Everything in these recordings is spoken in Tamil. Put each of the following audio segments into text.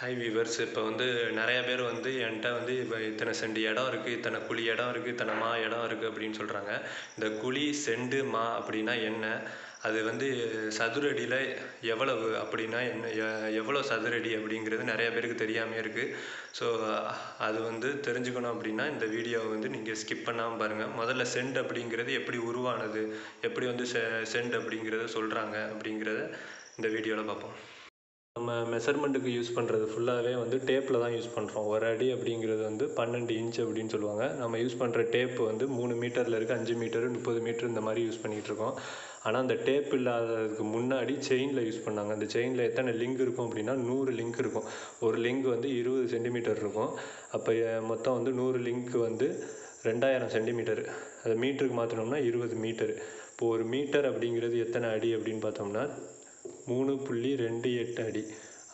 ஹாய் வீவர்ஸ் இப்போ வந்து நிறையா பேர் வந்து என்கிட்ட வந்து இப்போ இத்தனை செண்டு இடம் இருக்குது இத்தனை குழி இடம் இருக்குது இத்தனை மா இடம் இருக்குது அப்படின்னு சொல்கிறாங்க இந்த குழி செண்டு மா அப்படின்னா என்ன? அது வந்து சதுரடியில் எவ்வளவு அப்படின்னா என்ன? எவ்வளோ சதுரடி அப்படிங்கிறது நிறைய பேருக்கு தெரியாமே இருக்குது ஸோ அது வந்து தெரிஞ்சுக்கணும் அப்படின்னா இந்த வீடியோவை வந்து நீங்கள் ஸ்கிப் பண்ணாமல் பாருங்கள் முதல்ல சென்ட் அப்படிங்கிறது எப்படி உருவானது? எப்படி வந்து செ சென்ட் அப்படிங்கிறத சொல்கிறாங்க அப்படிங்கிறத இந்த வீடியோவில் பார்ப்போம். நம்ம மெஷர்மெண்ட்டுக்கு யூஸ் பண்ணுறது ஃபுல்லாகவே வந்து டேப்பில் தான் யூஸ் பண்ணுறோம் ஒரு அடி அப்படிங்கிறது வந்து பன்னெண்டு இன்ச் அப்படின்னு சொல்லுவாங்க. நம்ம யூஸ் பண்ணுற டேப் வந்து மூணு மீட்டரில் இருக்குது அஞ்சு மீட்டர் முப்பது மீட்டர் இந்த மாதிரி யூஸ் பண்ணிகிட்டு இருக்கோம். ஆனால் அந்த டேப் இல்லாததுக்கு முன்னாடி செயினில் யூஸ் பண்ணாங்க. அந்த செயினில் எத்தனை லிங்க் இருக்கும் அப்படின்னா நூறு லிங்க் இருக்கும். ஒரு லிங்க் வந்து இருபது சென்டிமீட்டர் இருக்கும். அப்போ மொத்தம் வந்து நூறு லிங்க் வந்து ரெண்டாயிரம் சென்டிமீட்டர் அதை மீட்டருக்கு மாற்றினோம்னா இருபது மீட்டர் இப்போ ஒரு மீட்டர் அப்படிங்கிறது எத்தனை அடி அப்படின்னு பார்த்தோம்னா மூணு புள்ளி ரெண்டு எட்டு அடி.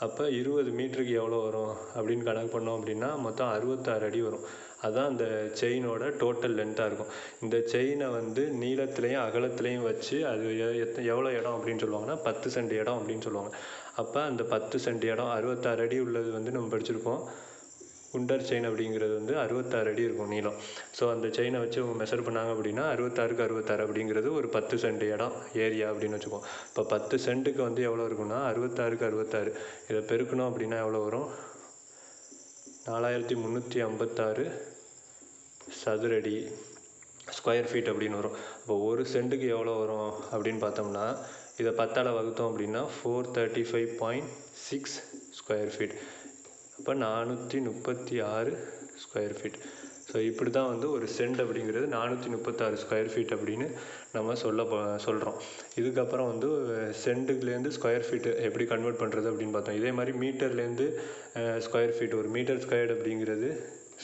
அப்போ இருபது மீட்டருக்கு எவ்வளோ வரும் அப்படின்னு கணக்கு பண்ணோம் அப்படின்னா மொத்தம் அறுபத்தாறு அடி வரும். அதுதான் அந்த செயினோட டோட்டல் லென்த்தாக இருக்கும். இந்த செயினை வந்து நீளத்துலேயும் அகலத்துலேயும் வச்சு அது எவ்வளோ இடம் அப்படின்னு சொல்லுவாங்கன்னா பத்து சென்ட் இடம் அப்படின்னு சொல்லுவாங்க. அப்போ அந்த பத்து சென்ட் இடம் அறுபத்தாறு அடி உள்ளது வந்து நம்ம படிச்சிருப்போம். குண்டர் செயின் அப்படிங்கிறது வந்து அறுபத்தாறு அடி இருக்கும் நீளம். ஸோ அந்த செயினை வச்சு அவங்க மெஷர் பண்ணாங்க அப்படின்னா அறுபத்தாறுக்கு அறுபத்தாறு அப்படிங்கிறது ஒரு பத்து சென்ட் இடம் ஏரியா அப்படின்னு வச்சுக்கோம் இப்போ பத்து சென்ட்டுக்கு வந்து எவ்வளோ இருக்குன்னா அறுபத்தாறுக்கு அறுபத்தாறு. இதை பெருக்கணும் அப்படின்னா எவ்வளோ வரும்? நாலாயிரத்தி முந்நூற்றி ஐம்பத்தாறு சதுரடி ஸ்கொயர் ஃபீட் அப்படின்னு வரும். இப்போ ஒரு சென்ட்டுக்கு எவ்வளோ வரும் அப்படின்னு பார்த்தோம்னா இதை பத்தால் வகுத்தோம் அப்படின்னா four thirty five point six square feet அப்போ நானூற்றி முப்பத்தி ஆறு ஸ்கொயர் ஃபீட் ஸோ இப்படி தான் வந்து ஒரு சென்ட் அப்படிங்கிறது நானூற்றி முப்பத்தாறு ஸ்கொயர் ஃபீட் அப்படின்னு நம்ம சொல்ல சொல்கிறோம் இதுக்கப்புறம் வந்து சென்ட்டுக்குலேருந்து ஸ்கொயர் ஃபீட்டு எப்படி கன்வெர்ட் பண்ணுறது அப்படின்னு பார்த்தோம். இதே மாதிரி மீட்டர்லேருந்து ஸ்கொயர் ஃபீட் ஒரு மீட்டர் ஸ்கொயர் அப்படிங்கிறது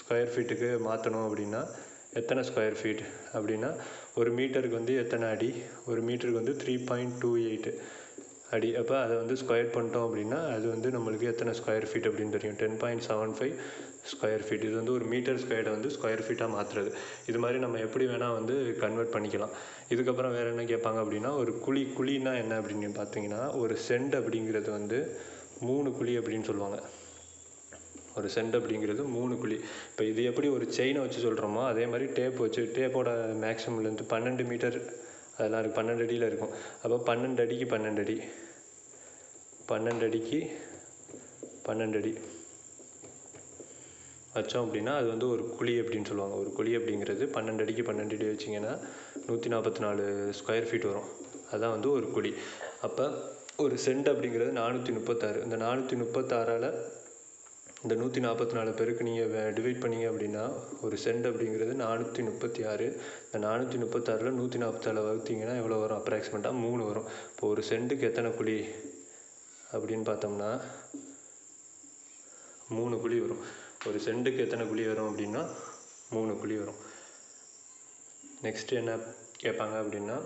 ஸ்கொயர் ஃபீட்டுக்கு மாற்றணும் அப்படின்னா எத்தனை ஸ்கொயர் ஃபீட் அப்படின்னா ஒரு மீட்டருக்கு வந்து எத்தனை அடி? ஒரு மீட்டருக்கு வந்து த்ரீ பாயிண்ட் டூ எயிட்டு அடி அப்போ அதை வந்து ஸ்கொயர் பண்ணிட்டோம் அப்படின்னா அது வந்து நம்மளுக்கு எத்தனை ஸ்கொயர் ஃபீட் அப்படின்னு தெரியும்? Ten point seven five square feet இது வந்து ஒரு மீட்டர் ஸ்கொயரை வந்து ஸ்கொயர் ஃபீட்டாக மாற்றுறது இது மாதிரி நம்ம எப்படி வேணால் வந்து கன்வெர்ட் பண்ணிக்கலாம். இதுக்கப்புறம் வேறு என்ன கேட்பாங்க அப்படின்னா ஒரு குழி குழின்னா என்ன அப்படின்னு பார்த்தீங்கன்னா ஒரு சென்ட் அப்படிங்கிறது வந்து மூணு குழி அப்படின்னு சொல்லுவாங்க. ஒரு சென்ட் அப்படிங்கிறது மூணு குழி. இப்போ இது எப்படி ஒரு செயினை வச்சு சொல்கிறோமோ அதே மாதிரி டேப் வச்சு டேப்போட மேக்ஸிமம் பன்னெண்டு மீட்டர் அதெல்லாம் இருக்குது பன்னெண்டு அடியில் இருக்கும். அப்போ பன்னெண்டு அடிக்கு பன்னெண்டு அடி பன்னெண்டு அடிக்கு பன்னெண்டு அடி வச்சோம் அப்படின்னா அது வந்து ஒரு குழி அப்படின்னு சொல்லுவாங்க. ஒரு குழி அப்படிங்கிறது பன்னெண்டு அடிக்கு பன்னெண்டு அடி வச்சிங்கன்னா நூற்றி நாற்பத்தி நாலு ஸ்கொயர் ஃபீட் வரும். அதான் வந்து ஒரு குழி. அப்போ ஒரு சென்ட் அப்படிங்கிறது நானூற்றி முப்பத்தாறு. இந்த நானூற்றி முப்பத்தாறால் இந்த நூற்றி நாற்பத்தி நாலு பேருக்கு நீங்கள் டிவைட் பண்ணீங்க அப்படின்னா ஒரு சென்ட் அப்படிங்கிறது நானூற்றி முப்பத்தி ஆறு இந்த நானூற்றி முப்பத்தாறில் நூற்றி நாற்பத்தாறு வகுத்தீங்கன்னா எவ்வளோ வரும்? அப்ராக்சிமேட்டாக மூணு வரும். இப்போ ஒரு சென்ட்டுக்கு எத்தனை குழி அப்படின்னு பார்த்தோம்னா மூணு குழி வரும். ஒரு சென்ட்டுக்கு எத்தனை குழி வரும் அப்படின்னா மூணு குழி வரும். நெக்ஸ்ட் என்ன கேட்பாங்க அப்படின்னா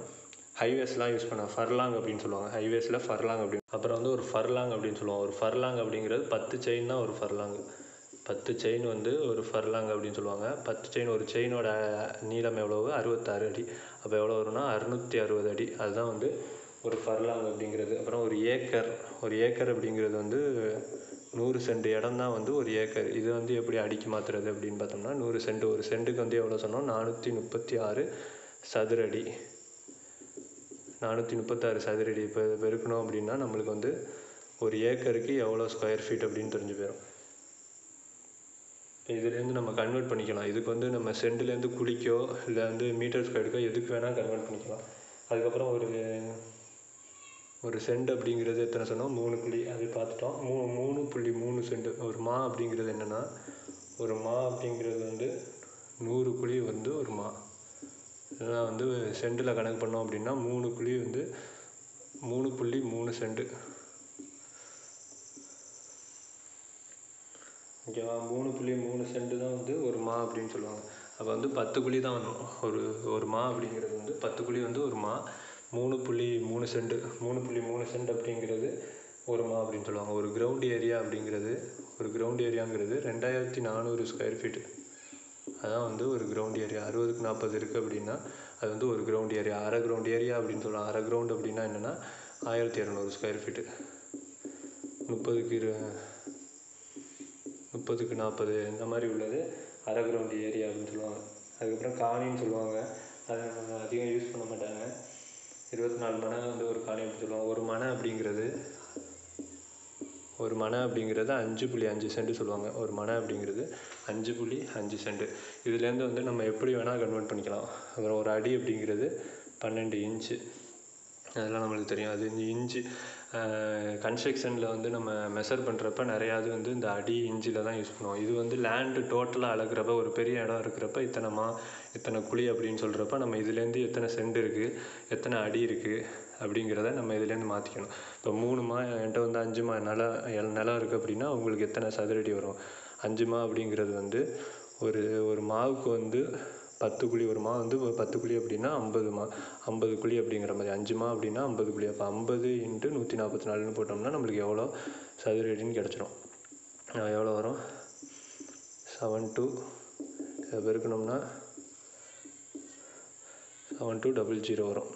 ஹைவேஸ்லாம் யூஸ் பண்ண ஃபர்லாங் அப்படின்னு சொல்லுவாங்க. ஹைவேஸில் ஃபர்லாங் அப்படின்னு. அப்புறம் வந்து ஒரு ஃபர்லாங் அப்படின்னு சொல்லுவாங்க. ஒரு ஃபர்லாங் அப்படிங்கிறது பத்து செயின் தான் ஒரு ஃபர்லாங் பத்து செயின் வந்து ஒரு ஃபர்லாங் அப்படின்னு சொல்லுவாங்க. பத்து செயின் ஒரு செயினோட நீளம் எவ்வளவு? அறுபத்தாறு அடி. அப்போ எவ்வளோ வரும்னா அறுநூற்றி அறுபது அடி. அதுதான் வந்து ஒரு ஃபர்லாங் அப்படிங்கிறது. அப்புறம் ஒரு ஏக்கர். ஒரு ஏக்கர் அப்படிங்கிறது வந்து நூறு சென்ட் இடம் தான் வந்து ஒரு ஏக்கர். இது வந்து எப்படி அடிக்கு மாற்றுறது அப்படின்னு பார்த்தோம்னா நூறு சென்ட் ஒரு சென்ட்டுக்கு வந்து எவ்வளோ சொன்னோம்? நானூற்றி முப்பத்தி ஆறு சதுரடி நானூற்றி முப்பத்தாறு சதுரடி இப்போ பெருக்கணும் அப்படின்னா நம்மளுக்கு வந்து ஒரு ஏக்கருக்கு எவ்வளோ ஸ்கொயர் ஃபீட் அப்படின்னு தெரிஞ்சு போயிடும் இதுலேருந்து நம்ம கன்வெர்ட் பண்ணிக்கலாம். இதுக்கு வந்து நம்ம சென்ட்லேருந்து குளிக்கோ இல்லை வந்து மீட்டர் ஸ்கொயருக்கோ எதுக்கு வேணால் கன்வெர்ட் பண்ணிக்கலாம். அதுக்கப்புறம் ஒரு ஒரு சென்ட் அப்படிங்கிறது எத்தனை சொன்னோம்? மூணு புள்ளி. அது பார்த்துட்டோம். மூ மூணு புள்ளி மூணு சென்ட் ஒரு மா அப்படிங்கிறது என்னென்னா ஒரு மா அப்படிங்கிறது வந்து நூறு குழி வந்து ஒரு மா இதெல்லாம் வந்து சென்டில் கணக்கு பண்ணோம் அப்படின்னா மூணு குழி வந்து மூணு புள்ளி மூணு சென்டு ஓகேவா? மூணு புள்ளி மூணு சென்டு தான் வந்து ஒரு மா அப்படின்னு சொல்லுவாங்க. அப்போ வந்து பத்து குழி தான் வரும். ஒரு ஒரு மா அப்படிங்கிறது வந்து பத்து குழி வந்து ஒரு மா மூணு புள்ளி மூணு சென்டு மூணு புள்ளி மூணு சென்ட் அப்படிங்கிறது ஒரு மா அப்படின்னு சொல்லுவாங்க. ஒரு கிரவுண்ட் ஏரியா அப்படிங்கிறது ஒரு கிரவுண்ட் ஏரியாங்கிறது ரெண்டாயிரத்தி நானூறு ஸ்கொயர் ஃபீட்டு அதான் வந்து ஒரு கிரவுண்ட் ஏரியா அறுபதுக்கு நாற்பது இருக்குது அப்படின்னா அது வந்து ஒரு கிரவுண்ட் ஏரியா அரை கிரவுண்ட் ஏரியா அப்படின்னு சொல்கிறோம் அரை கிரவுண்ட் அப்படின்னா என்னென்னா ஆயிரத்தி இரநூறு ஸ்கொயர் ஃபீட்டு முப்பதுக்கு இரு முப்பதுக்கு நாற்பது இந்த மாதிரி உள்ளது. அரை கிரவுண்ட் ஏரியா அப்படின்னு சொல்லுவாங்க. அதுக்கப்புறம் காணின்னு சொல்லுவாங்க. அதை அதிகம் யூஸ் பண்ண மாட்டாங்க. இருபத்தி நாலு மனை வந்து ஒரு காணி அப்படின்னு சொல்லுவாங்க. ஒரு மனை அப்படிங்கிறது ஒரு மனை அப்படிங்கிறது அஞ்சு புள்ளி அஞ்சு சென்ட் சொல்லுவாங்க. ஒரு மனை அப்படிங்கிறது அஞ்சு புள்ளி அஞ்சு சென்ட். இதுலேருந்து வந்து நம்ம எப்படி வேணால் கன்வெர்ட் பண்ணிக்கலாம். அப்புறம் ஒரு அடி அப்படிங்கிறது பன்னெண்டு இன்ச்சு. அதெல்லாம் நம்மளுக்கு தெரியும். அது இந்த இன்ச்சு கன்ஸ்ட்ரக்ஷனில் வந்து நம்ம மெஷர் பண்ணுறப்ப நிறையா இது வந்து இந்த அடி இன்ச்சில் தான் யூஸ் பண்ணுவோம். இது வந்து லேண்டு டோட்டலாக அளக்குறப்ப ஒரு பெரிய இடம் இருக்கிறப்ப இத்தனை மா இத்தனை குழி அப்படின்னு சொல்கிறப்ப நம்ம இதுலேருந்து எத்தனை சென்ட் இருக்குது எத்தனை அடி இருக்குது அப்படிங்கிறத நம்ம இதுலேருந்து மாற்றிக்கணும் இப்போ மூணு மா என்கிட்ட வந்து அஞ்சு மா நிலம் நிலம் இருக்குது அப்படின்னா உங்களுக்கு எத்தனை சதுரடி வரும்? அஞ்சு மா அப்படிங்கிறது வந்து ஒரு ஒரு மாவுக்கு வந்து பத்து குழி ஒரு மா வந்து ஒரு பத்து குழி அப்படின்னா ஐம்பது மா ஐம்பது குழி அப்படிங்கிற மாதிரி. அஞ்சு மா அப்படின்னா ஐம்பது குழி. அப்போ ஐம்பது இன்ட்டு நூற்றி நாற்பத்தி நாலுன்னு போட்டோம்னா நம்மளுக்கு எவ்வளோ சதுர அடின்னு கிடச்சிரும் எவ்வளோ வரும்? செவன் டூ பெருக்கணும்னா செவன் டூ டபுள் ஜீரோ வரும்.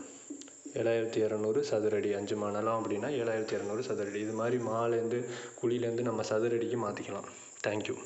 ஏழாயிரத்தி இரநூறு சதுரடி அஞ்சு மணலாம் அப்படின்னா ஏழாயிரத்தி இரநூறு சதுரடி. இது மாதிரி மாலேருந்து குழியிலேருந்து நம்ம சதுரடிக்கு மாற்றிக்கலாம் தேங்க்யூ